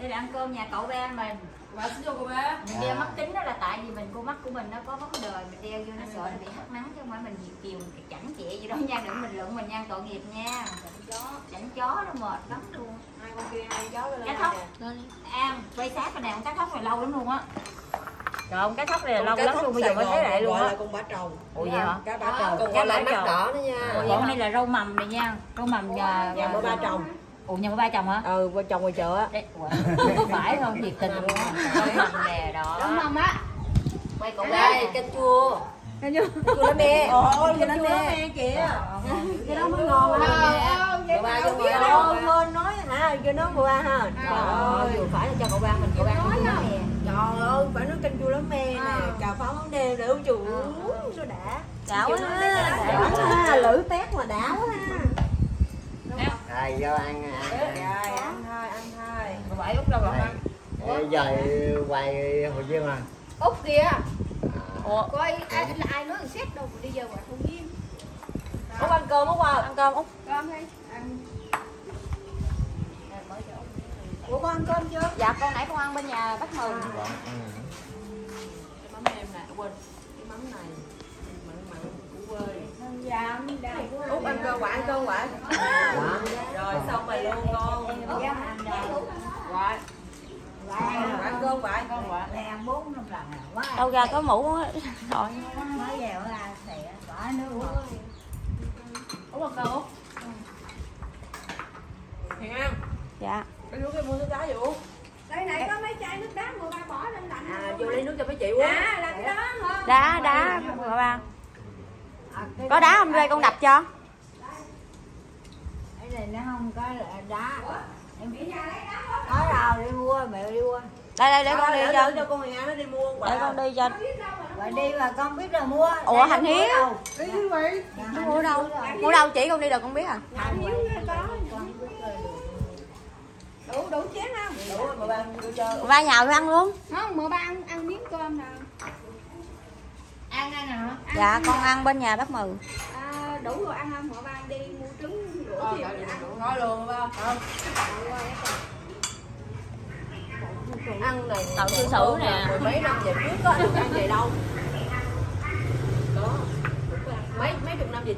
đây là ăn cơm nhà cậu ba mình. Bà xin cho cô bé mình đeo mắt kính đó là tại vì mình con mắt của mình nó có vấn đề mình đeo vô nó sợ nó bị hắt nắng chứ không phải mình diệt kiều mình chảnh chẹ gì đó nha đừng mình luận mình nha tội nghiệp nha. Chảnh chó nó mệt lắm luôn. Hai con kia hai chó lên cá thóc. an quay sát cái này con cá thóc này lâu lắm luôn á. Trời con cá thóc này là lâu lắm luôn bây giờ mới thấy lại luôn á. con bả trầu ủa vậy hả? Cá bả trầu Cá còn bả lại mắt trầu. đỏ nữa nha. Vậy này là rau mầm này nha rau mầm nhà nhà của ba chồng ủa nhà ba chồng hả? Ừ qua chồng ngoài chợ á. Không phải không? Nhiệt tình luôn á. nè đó. Rau mầm á? Quay cậu ba đây. canh chua. Canh chua. Lá me canh chua lá me kìa. cái đó mới ngon á cậu ba biết bà đâu. quên nói hả? Cho nó cậu ba ha. Trời ơi phải là cho cậu ba mình cậu ba nói nè trời ơi phải nói canh chua lá me nè. Cà pháo mắm nêm nữa chủ sao đã? Chảo ha lử tét mà đã rồi vô ăn ăn rồi ăn thôi ăn thôi. Cậu bảy lúc đâu rồi? Ăn giờ quay Hồ Chí Minh à út kìa. Ủa? Coi ai là ai nói xét đâu mà đi giờ ngoài không nhiên út ăn cơm không qua ăn cơm út. Con đây ăn. Ủa con ăn cơm chưa? Dạ con nãy con ăn bên nhà bác mừng. Ăn. Cái mắm em nè quên. Cái mắm này út ăn cơm quả ăn cơm quả. Rồi xong rồi luôn con. Ăn đâu quả quả ăn cơm quả. Con quả ăn bốn năm lần quá đâu ra có mũ á. rồi. Mới về là xẻ quả nữa cơm út hiền ăn dạ. Cái nước cái mua nước đá vậy út đây này có mấy chai nước đá mà ba bỏ lên lạnh à vô lấy nước cho mấy chị quá à là cái đó đá đá bà ba. Có đá không đây con đập cho? Cái này nó không có là đá. Em có đâu đi mua mẹ đi mua. Đây đây để con đi cho. cho con ăn nó đi mua để con đi cho. Rồi đi mà con biết rồi mua. Ủa hành hiếu. mua đâu mua đâu chỉ con đi được con biết à. Rồi đủ đủ chén không đủ rồi mà ba đưa cho. Bà ba nhào ăn luôn. Không mà ba ăn ăn miếng cơm hả dạ con ăn bên nhà bác mừng à, đủ rồi ăn không? Mà ba đi mua trứng rửa Ờ, thì đợi ăn. đủ nói luôn ba không? Ăn này Tự xử xử nè. mười mấy năm về trước có ăn ăn vậy đâu? Có mấy mấy chục năm về